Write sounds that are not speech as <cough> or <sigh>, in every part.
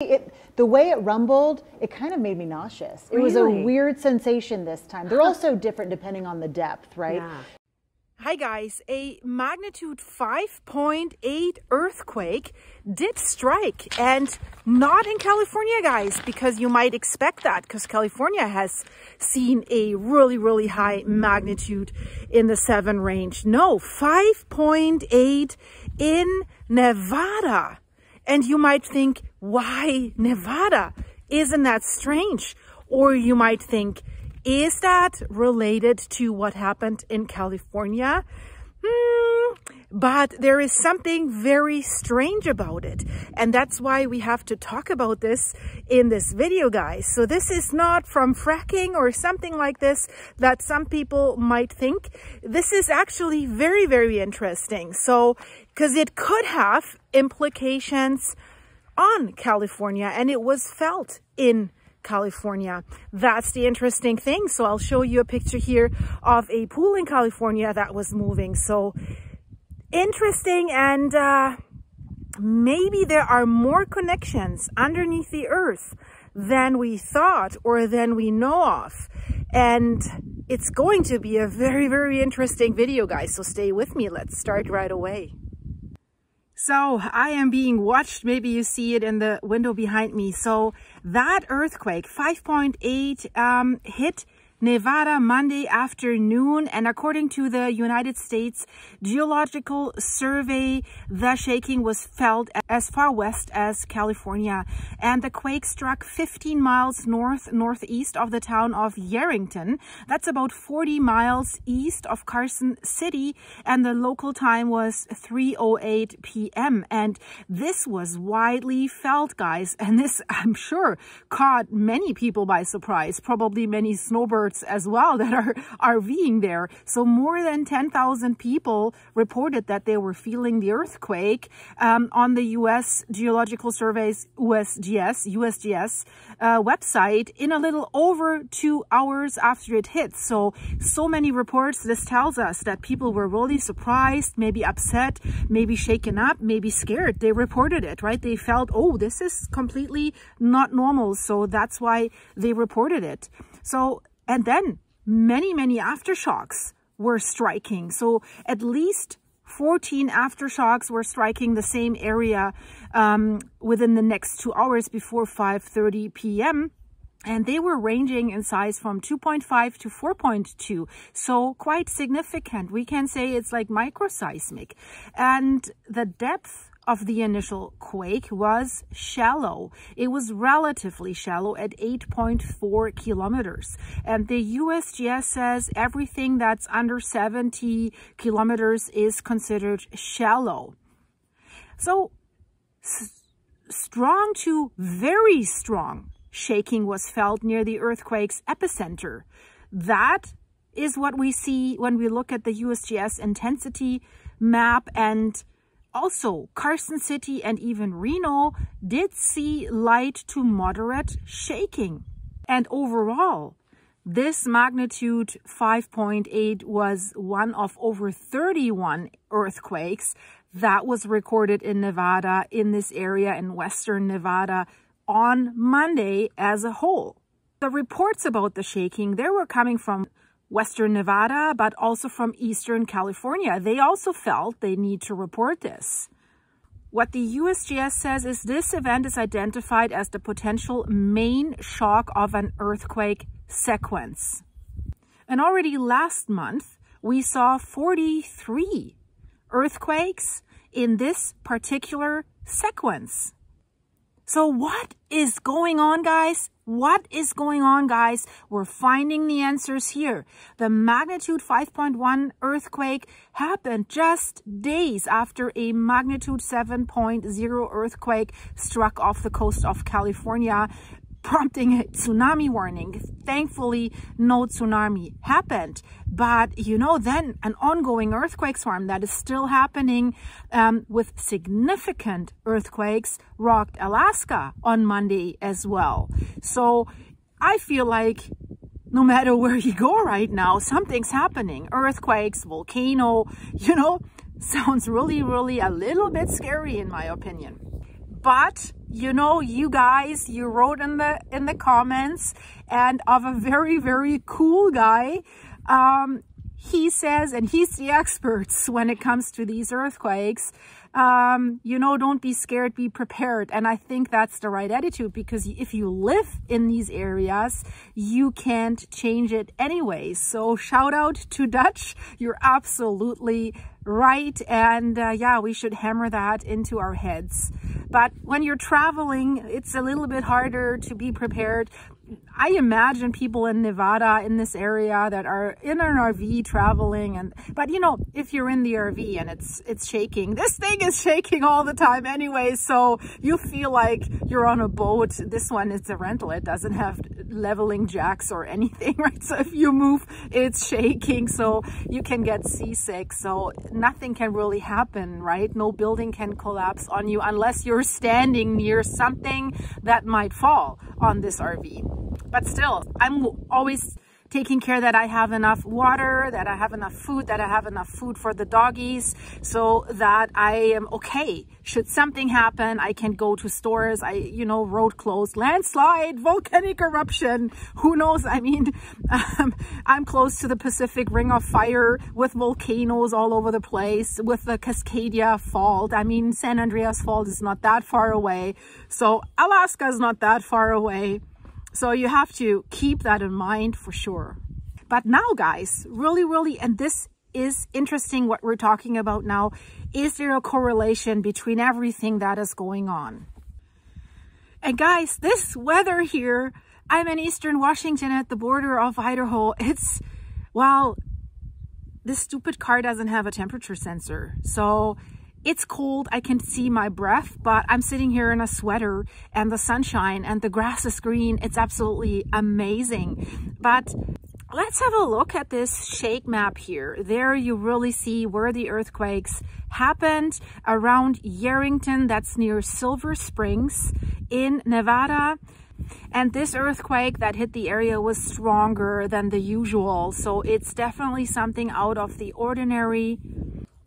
It, the way it rumbled, it kind of made me nauseous. It really? was a weird sensation this time. They're also different depending on the depth, right? Yeah. Hi guys, a magnitude 5.8 earthquake did strike and not in California guys because you might expect that because California has seen a really really high magnitude in the 7 range. No, 5.8 in Nevada. And you might think, why Nevada? Isn't that strange? Or you might think, is that related to what happened in California? Hmm, but there is something very strange about it. And that's why we have to talk about this in this video, guys. So this is not from fracking or something like this that some people might think. This is actually very, very interesting. So, because it could have implications on California and it was felt in California. That's the interesting thing. So I'll show you a picture here of a pool in California that was moving. So interesting and uh, maybe there are more connections underneath the earth than we thought or than we know of. And it's going to be a very, very interesting video, guys. So stay with me. Let's start right away. So I am being watched. Maybe you see it in the window behind me. So that earthquake, 5.8, um, hit Nevada Monday afternoon. And according to the United States Geological Survey, the shaking was felt as far west as California. And the quake struck 15 miles north northeast of the town of Yerington. That's about 40 miles east of Carson City. And the local time was 3.08 p.m. And this was widely felt, guys. And this, <laughs> I'm sure, caught many people by surprise. Probably many snowbirds as well <laughs> that are RVing there. So more than 10,000 people reported that they were feeling the earthquake um, on the U.S. Geological Survey's USGS, USGS uh, website in a little over two hours after it hit. So, so many reports. This tells us that people were really surprised, maybe upset, maybe shaken up, maybe scared. They reported it, right? They felt, oh, this is completely not normal. So that's why they reported it. So and then many, many aftershocks were striking. So at least 14 aftershocks were striking the same area um, within the next two hours before 5.30 p.m. And they were ranging in size from 2.5 to 4.2. So quite significant. We can say it's like microseismic. And the depth of the initial quake was shallow. It was relatively shallow at 8.4 kilometers. And the USGS says everything that's under 70 kilometers is considered shallow. So strong to very strong shaking was felt near the earthquake's epicenter. That is what we see when we look at the USGS intensity map and also, Carson City and even Reno did see light to moderate shaking. And overall, this magnitude 5.8 was one of over 31 earthquakes that was recorded in Nevada, in this area in western Nevada on Monday as a whole. The reports about the shaking, they were coming from Western Nevada, but also from Eastern California. They also felt they need to report this. What the USGS says is this event is identified as the potential main shock of an earthquake sequence. And already last month, we saw 43 earthquakes in this particular sequence. So what is going on, guys? What is going on, guys? We're finding the answers here. The magnitude 5.1 earthquake happened just days after a magnitude 7.0 earthquake struck off the coast of California prompting a tsunami warning. Thankfully, no tsunami happened. But, you know, then an ongoing earthquake swarm that is still happening um, with significant earthquakes rocked Alaska on Monday as well. So I feel like no matter where you go right now, something's happening. Earthquakes, volcano, you know, <laughs> sounds really, really a little bit scary in my opinion. But you know, you guys, you wrote in the in the comments and of a very, very cool guy. Um, he says, and he's the <laughs> experts when it comes to these earthquakes, um, you know, don't be scared, be prepared. And I think that's the right attitude because if you live in these areas, you can't change it anyway. So shout out to Dutch. You're absolutely right. And uh, yeah, we should hammer that into our heads. But when you're traveling, it's a little bit harder to be prepared. I imagine people in Nevada in this area that are in an RV traveling and but you know if you're in the RV and it's it's shaking this thing is shaking all the time anyway so you feel like you're on a boat. This one is a rental. It doesn't have leveling jacks or anything <laughs> right? So if you move it's shaking so you can get seasick. So nothing can really happen right? No building can collapse on you unless you're standing near something that might fall on this RV but still, I'm always taking care that I have enough water, that I have enough food, that I have enough food for the doggies so that I am okay. Should something happen, I can go to stores, I, you know, road closed, landslide, volcanic eruption, who knows? I mean, <laughs> um, I'm close to the Pacific Ring of Fire with volcanoes all over the place, with the Cascadia Fault. I mean, San Andreas Fault is not that far away. So Alaska is not that far away. So you have to keep that in mind for sure. But now guys, really, really, and this is interesting what we're talking about now. Is there a correlation between everything that is going on? And guys, this weather here, I'm in Eastern Washington at the border of Idaho. It's, well, this stupid car doesn't have a temperature sensor. So it's cold, I can see my breath, but I'm sitting here in a sweater and the sunshine and the grass is green. It's absolutely amazing. But let's have a look at this shake map here. There you really see where the earthquakes happened around Yerington, that's near Silver Springs in Nevada. And this earthquake that hit the area was stronger than the usual. So it's definitely something out of the ordinary.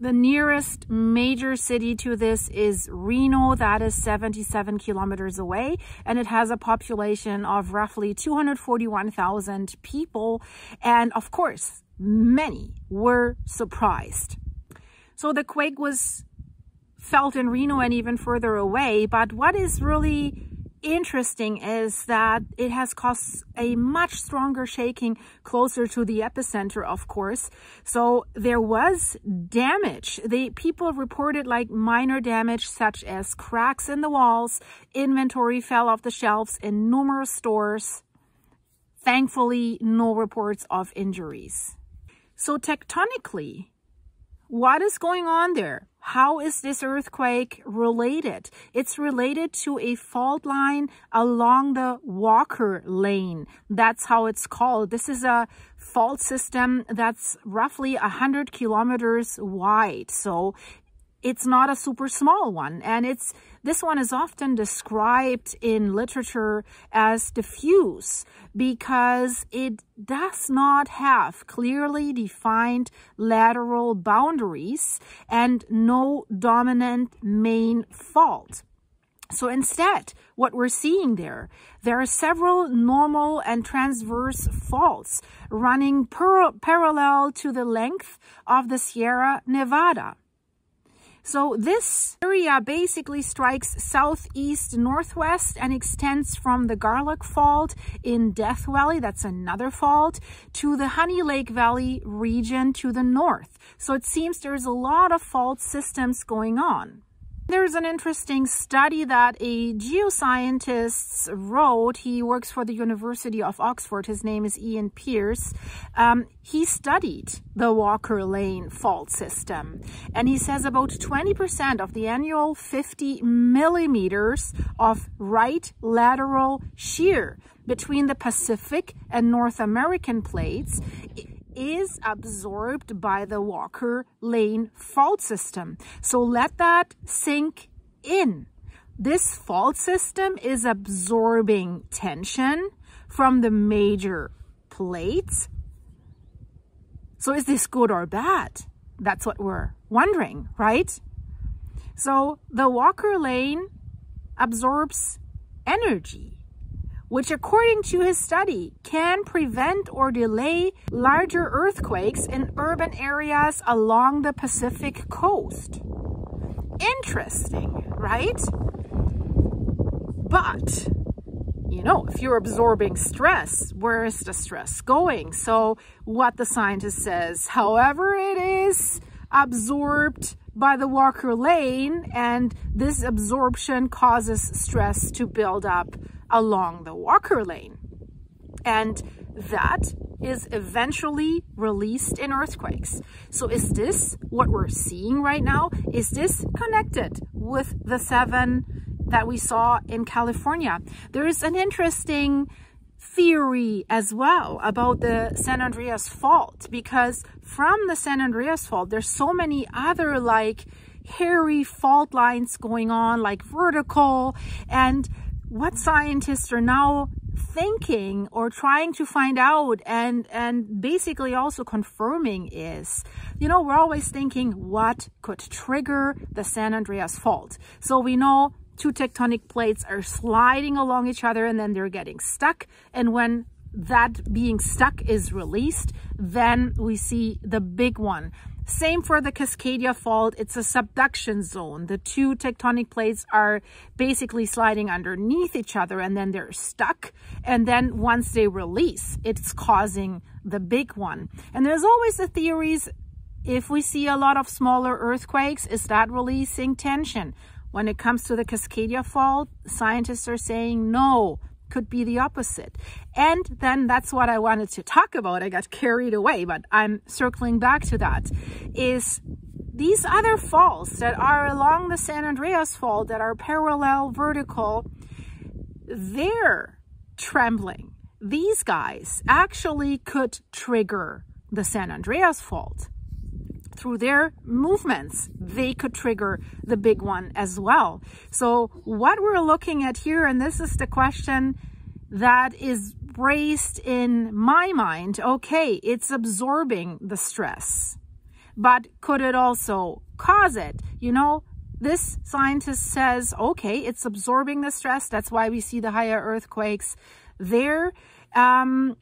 The nearest major city to this is Reno, that is 77 kilometers away, and it has a population of roughly 241,000 people. And of course, many were surprised. So the quake was felt in Reno and even further away, but what is really interesting is that it has caused a much stronger shaking closer to the epicenter, of course. So there was damage. The people reported like minor damage such as cracks in the walls, inventory fell off the shelves in numerous stores. Thankfully, no reports of injuries. So tectonically, what is going on there? How is this earthquake related? It's related to a fault line along the Walker Lane. That's how it's called. This is a fault system that's roughly 100 kilometers wide. So it's not a super small one. And it's this one is often described in literature as diffuse because it does not have clearly defined lateral boundaries and no dominant main fault. So instead, what we're seeing there, there are several normal and transverse faults running parallel to the length of the Sierra Nevada. So this area basically strikes southeast northwest and extends from the Garlock Fault in Death Valley, that's another fault, to the Honey Lake Valley region to the north. So it seems there's a lot of fault systems going on. There's an interesting study that a geoscientist wrote. He works for the University of Oxford. His name is Ian Pierce. Um, he studied the Walker Lane fault system. And he says about 20% of the annual 50 millimeters of right lateral shear between the Pacific and North American plates is absorbed by the Walker Lane fault system. So let that sink in. This fault system is absorbing tension from the major plates. So is this good or bad? That's what we're wondering, right? So the Walker Lane absorbs energy, which according to his study can prevent or delay larger earthquakes in urban areas along the Pacific coast. Interesting, right? But, you know, if you're absorbing stress, where is the stress going? So what the scientist says, however it is absorbed by the Walker lane and this absorption causes stress to build up along the Walker lane. And that is eventually released in earthquakes. So is this what we're seeing right now? Is this connected with the seven that we saw in California. There is an interesting theory as well about the San Andreas fault because from the San Andreas fault, there's so many other like hairy fault lines going on, like vertical. And what scientists are now thinking or trying to find out and and basically also confirming is you know we're always thinking what could trigger the San Andreas fault so we know two tectonic plates are sliding along each other and then they're getting stuck. And when that being stuck is released, then we see the big one. Same for the Cascadia fault. It's a subduction zone. The two tectonic plates are basically sliding underneath each other and then they're stuck. And then once they release, it's causing the big one. And there's always the theories if we see a lot of smaller earthquakes, is that releasing tension? When it comes to the Cascadia fault, scientists are saying no, could be the opposite. And then that's what I wanted to talk about. I got carried away, but I'm circling back to that. Is these other faults that are along the San Andreas fault that are parallel vertical, they're trembling. These guys actually could trigger the San Andreas fault through their movements, they could trigger the big one as well. So what we're looking at here, and this is the question that is raised in my mind, okay, it's absorbing the stress, but could it also cause it? You know, this scientist says, okay, it's absorbing the stress. That's why we see the higher earthquakes there. Um,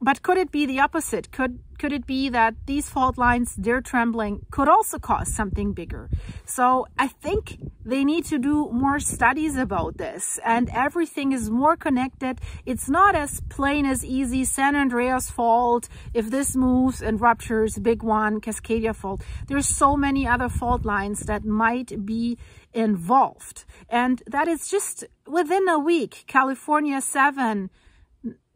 but could it be the opposite? Could could it be that these fault lines, they're trembling, could also cause something bigger? So I think they need to do more studies about this and everything is more connected. It's not as plain as easy San Andreas fault. If this moves and ruptures, big one, Cascadia fault. There's so many other fault lines that might be involved. And that is just within a week, California 7,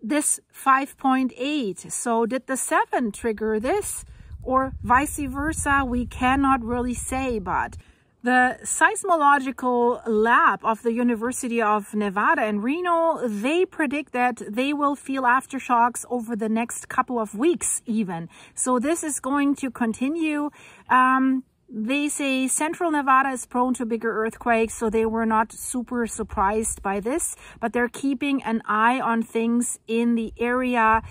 this 5.8. So did the 7 trigger this or vice versa? We cannot really say, but the seismological lab of the University of Nevada in Reno, they predict that they will feel aftershocks over the next couple of weeks even. So this is going to continue. Um, they say central Nevada is prone to bigger earthquakes, so they were not super surprised by this, but they're keeping an eye on things in the area.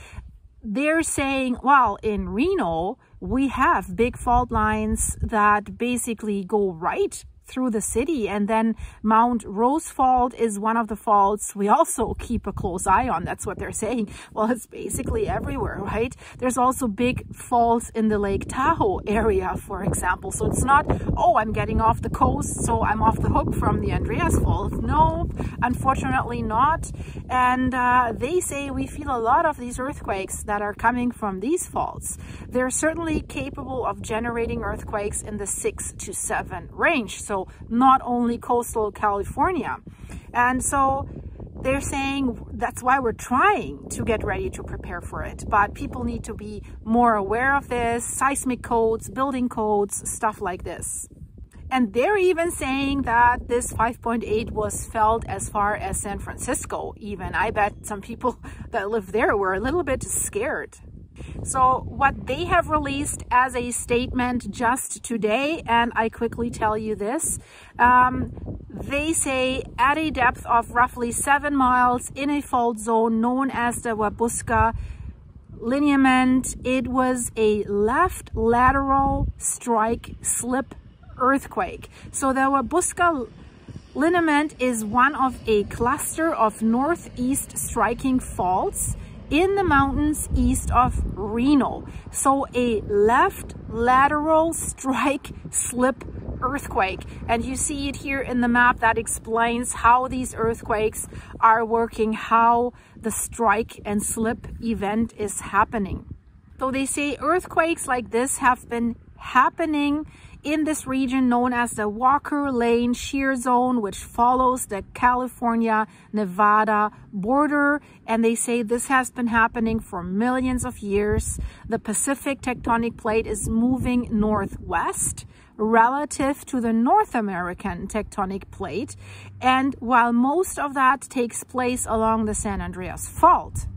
They're saying, well, in Reno, we have big fault lines that basically go right through the city. And then Mount Rose Fault is one of the faults we also keep a close eye on. That's what they're saying. Well, it's basically everywhere, right? There's also big faults in the Lake Tahoe area, for example. So it's not, oh, I'm getting off the coast, so I'm off the hook from the Andreas Fault. No, unfortunately not. And uh, they say we feel a lot of these earthquakes that are coming from these faults. They're certainly capable of generating earthquakes in the six to seven range. So so not only coastal California. And so they're saying that's why we're trying to get ready to prepare for it. But people need to be more aware of this, seismic codes, building codes, stuff like this. And they're even saying that this 5.8 was felt as far as San Francisco even. I bet some people <laughs> that live there were a little bit scared. So what they have released as a statement just today, and I quickly tell you this, um, they say at a depth of roughly seven miles in a fault zone known as the Wabuska lineament, it was a left lateral strike slip earthquake. So the Wabuska lineament is one of a cluster of northeast striking faults in the mountains east of Reno. So a left lateral strike slip earthquake. And you see it here in the map that explains how these earthquakes are working, how the strike and slip event is happening. So they say earthquakes like this have been happening in this region known as the Walker Lane Shear Zone, which follows the California-Nevada border. And they say this has been happening for millions of years. The Pacific tectonic plate is moving northwest relative to the North American tectonic plate. And while most of that takes place along the San Andreas Fault,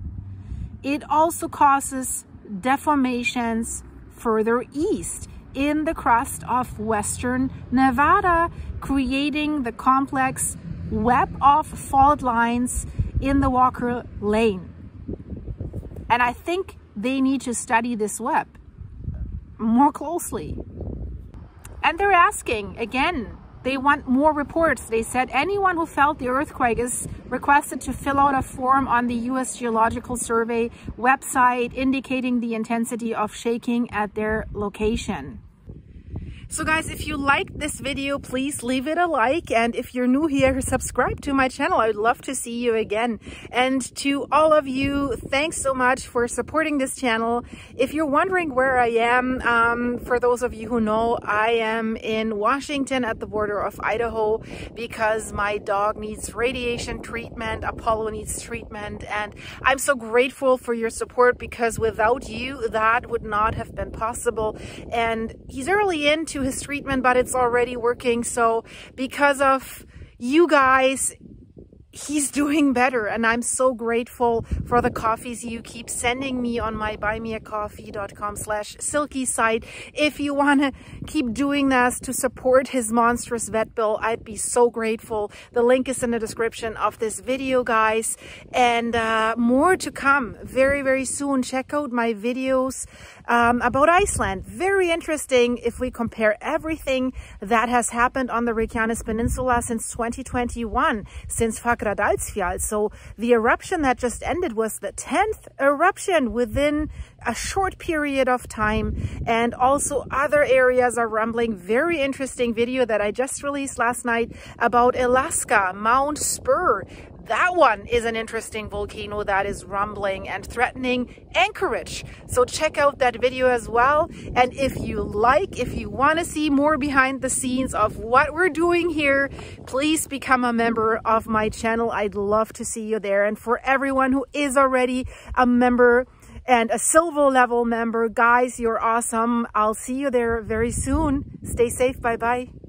it also causes deformations further east in the crust of western Nevada, creating the complex web of fault lines in the Walker Lane. And I think they need to study this web more closely. And they're asking, again, they want more reports. They said anyone who felt the earthquake is requested to fill out a form on the U.S. Geological Survey website indicating the intensity of shaking at their location. So guys, if you liked this video, please leave it a like. And if you're new here, subscribe to my channel. I would love to see you again. And to all of you, thanks so much for supporting this channel. If you're wondering where I am, um, for those of you who know, I am in Washington at the border of Idaho because my dog needs radiation treatment. Apollo needs treatment. And I'm so grateful for your support because without you, that would not have been possible. And he's early into to his treatment, but it's already working. So because of you guys, he's <laughs> doing better and I'm so grateful for the coffees you keep sending me on my buymeacoffee.com slash silki site. If you want to keep doing this to support his monstrous vet bill, I'd be so grateful. The link is in the description of this video, guys. And uh, more to come very, very soon. Check out my videos um, about Iceland. Very interesting if we compare everything that has happened on the Reykjanes Peninsula since 2021, since Fakra so the eruption that just ended was the 10th eruption within a short period of time. And also other areas are rumbling. Very interesting video that I just released last night about Alaska, Mount Spur that one is an interesting volcano that is rumbling and threatening Anchorage. So check out that video as well. And if you like, if you want to see more behind the scenes of what we're doing here, please become a member of my channel. I'd love to see you there. And for everyone who is already a member, and a silver level member. Guys, you're awesome. I'll see you there very soon. Stay safe. Bye-bye.